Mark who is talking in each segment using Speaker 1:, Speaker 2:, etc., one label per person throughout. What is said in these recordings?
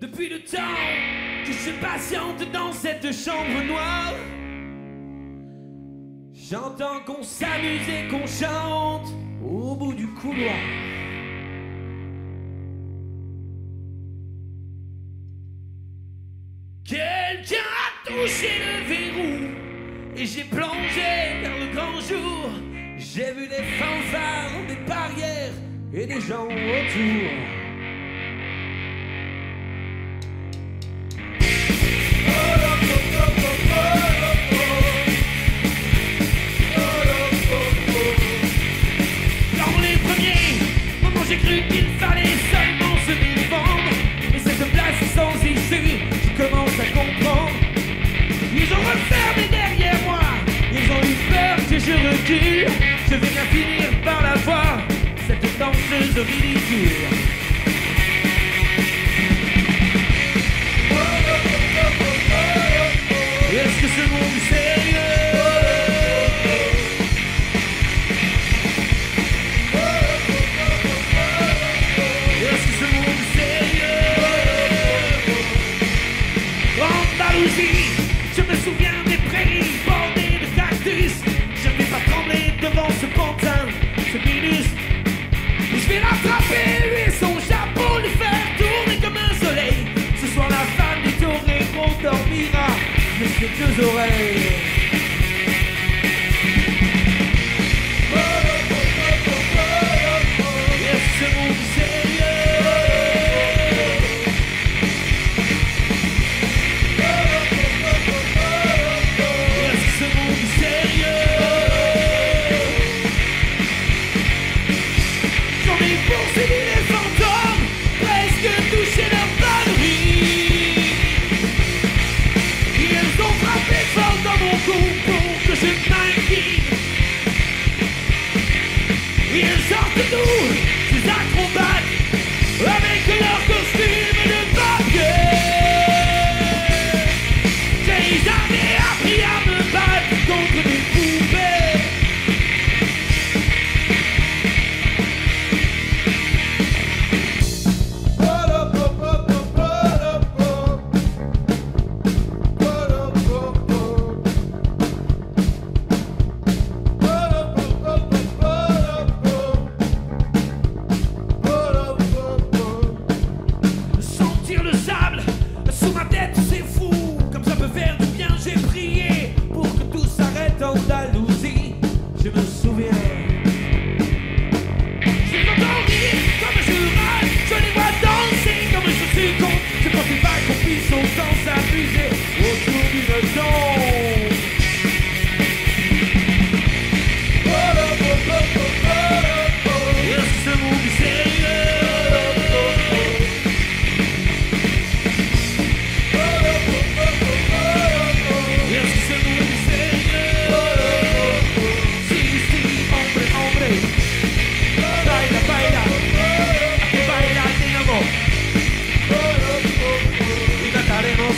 Speaker 1: Depuis le temps que je patiente dans cette chambre noire, j'entends qu'on s'amuse et qu'on chante au bout du couloir. Quelqu'un a touché le verrou et j'ai plongé vers le grand jour. J'ai vu des fanfares, des barrières et des gens autour. Cru qu'il fallait seulement se défendre. Et cette place sans issue, je commence à comprendre. Ils ont refermé derrière moi, ils ont eu peur que je recule. Je vais bien finir par la voir, cette danseuse ridicule. Je me souviens des prairies bordées de cactus. Je ne vais pas trembler devant ce pantin, ce minus. Je vais l'attraper, et son chapeau, lui faire tourner comme un soleil. Ce soir, la femme du torero dormira, mais ses deux oreilles.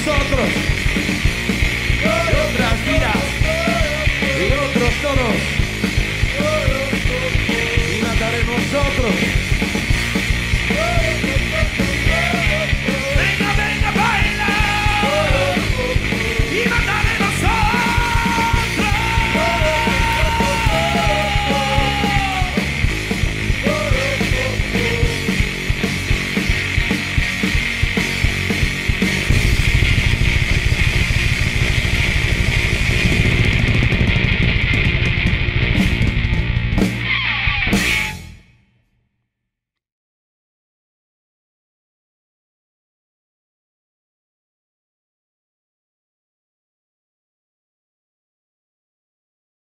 Speaker 1: nosotros de otras vidas, de otros tonos y mataremos otros.